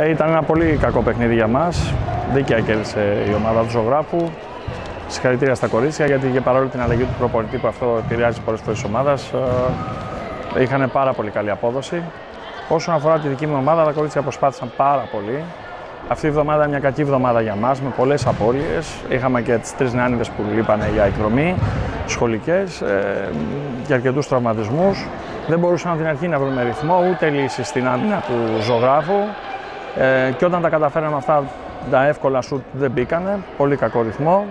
Ε, ήταν ένα πολύ κακό παιχνίδι για μας. Δίκαια κέρδισε η ομάδα του ζωγράφου. Συγχαρητήρια στα κορίτσια γιατί και παρόλο την αλλαγή του προπονητή που αυτό επηρεάζει πολλές φορές της ομάδας, ε, είχαν πάρα πολύ καλή απόδοση. Όσον αφορά τη δική μου ομάδα, τα κορίτσια προσπάθησαν πάρα πολύ. Αυτή η εβδομάδα είναι μια κακή εβδομάδα για μας με πολλές απώλειες. Είχαμε και τις τρεις νεάνιδες που λείπανε για εκδρομή, σχολικές ε, και αρκετούς τραυματισμούς. Δεν μπορούσαμε από την αρχή να βρούμε ρυθμό ούτε λύση στην άμυνα του Ζωγράφου. Ε, και όταν τα καταφέραμε αυτά, τα εύκολα σουτ δεν μπήκανε. Πολύ κακό ρυθμό.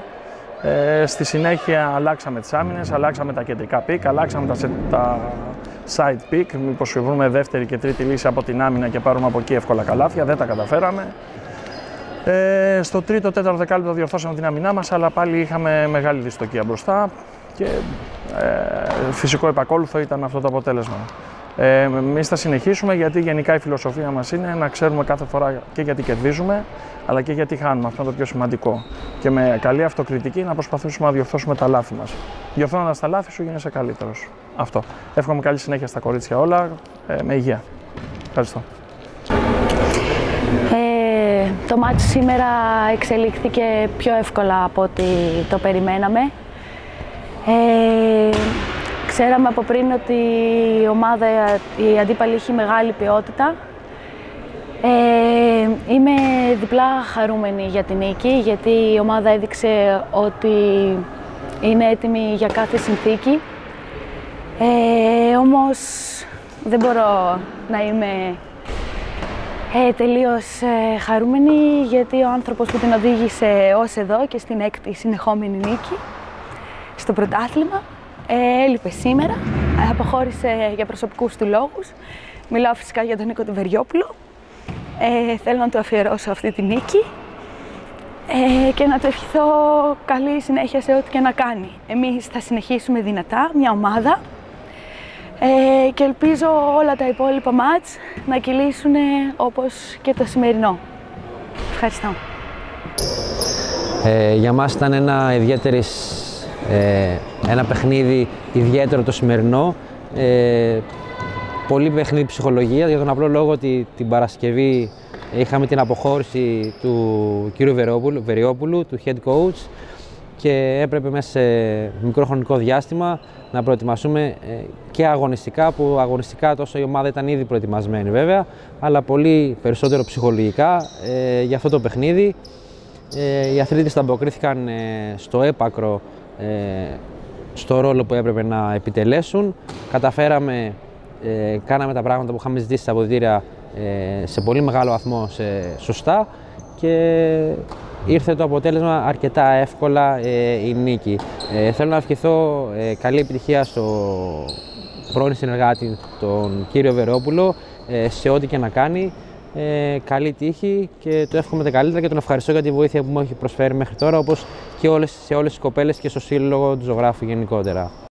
Ε, στη συνέχεια αλλάξαμε τις άμυνες, αλλάξαμε τα κεντρικά pick, αλλάξαμε τα, τα side pick, μήπως βρούμε δεύτερη και τρίτη λύση από την άμυνα και πάρουμε από εκεί εύκολα καλάθια, δεν τα καταφέραμε. Ε, στο τρίτο, τέταρτο δεκάλεπτο διορθώσαμε την άμυνά μας, αλλά πάλι είχαμε μεγάλη δυστοκία μπροστά και ε, φυσικό επακόλουθο ήταν αυτό το αποτέλεσμα. Ε, Εμείς θα συνεχίσουμε γιατί γενικά η φιλοσοφία μας είναι να ξέρουμε κάθε φορά και γιατί κερδίζουμε, αλλά και γιατί χάνουμε. Αυτό είναι το πιο σημαντικό. Και με καλή αυτοκριτική να προσπαθήσουμε να διορθώσουμε τα λάθη μας. Διορθώνοντας τα λάθη σου, γίνεσαι καλύτερος. Αυτό. Εύχομαι καλή συνέχεια στα κορίτσια όλα. Ε, με υγεία. Ευχαριστώ. Ε, το μάτι σήμερα εξελίχθηκε πιο εύκολα από ό,τι το περιμέναμε. Ε, Ξέραμε από πριν ότι η ομάδα, η αντίπαλη έχει μεγάλη ποιότητα. Ε, είμαι διπλά χαρούμενη για την νίκη, γιατί η ομάδα έδειξε ότι είναι έτοιμη για κάθε συνθήκη. Ε, όμως δεν μπορώ να είμαι ε, τελείως ε, χαρούμενη, γιατί ο άνθρωπος που την οδήγησε ως εδώ και στην έκτη συνεχόμενη νίκη στο πρωτάθλημα ε, έλειπε σήμερα, αποχώρησε για προσωπικούς του λόγους. Μιλάω φυσικά για τον Νίκο Τιβεριόπουλο. Ε, θέλω να του αφιερώσω αυτή τη νίκη ε, και να του ευχηθώ καλή συνέχεια σε ό,τι και να κάνει. Εμείς θα συνεχίσουμε δυνατά, μια ομάδα ε, και ελπίζω όλα τα υπόλοιπα μάτς να κυλήσουν όπως και το σημερινό. Ευχαριστώ. Ε, για μας ήταν ένα ιδιαίτερης ε, ένα παιχνίδι ιδιαίτερο το σημερινό. Ε, πολύ παιχνίδι ψυχολογία για τον απλό λόγο ότι την Παρασκευή είχαμε την αποχώρηση του κύριου Βεριόπουλου, του head coach και έπρεπε μέσα σε μικρό χρονικό διάστημα να προετοιμαστούμε ε, και αγωνιστικά, που αγωνιστικά τόσο η ομάδα ήταν ήδη προετοιμασμένη βέβαια, αλλά πολύ περισσότερο ψυχολογικά ε, για αυτό το παιχνίδι. Ε, οι αθλήτες τα αποκρίθηκαν ε, στο έπακρο ε, στο ρόλο που έπρεπε να επιτελέσουν. Καταφέραμε, ε, κάναμε τα πράγματα που είχαμε ζητήσει στα αποδητήρια ε, σε πολύ μεγάλο βαθμό σε, σωστά και ήρθε το αποτέλεσμα αρκετά εύκολα η νίκη. θέλω να ευχηθώ καλή επιτυχία στο πρώην συνεργάτη, τον κύριο Βερόπουλο, σε ό,τι και να κάνει. Ε, καλή τύχη και το εύχομαι τα καλύτερα και τον ευχαριστώ για τη βοήθεια που μου έχει προσφέρει μέχρι τώρα, όπως και όλες, σε όλες τις κοπέλες και στο σύλλογο του ζωγράφου γενικότερα.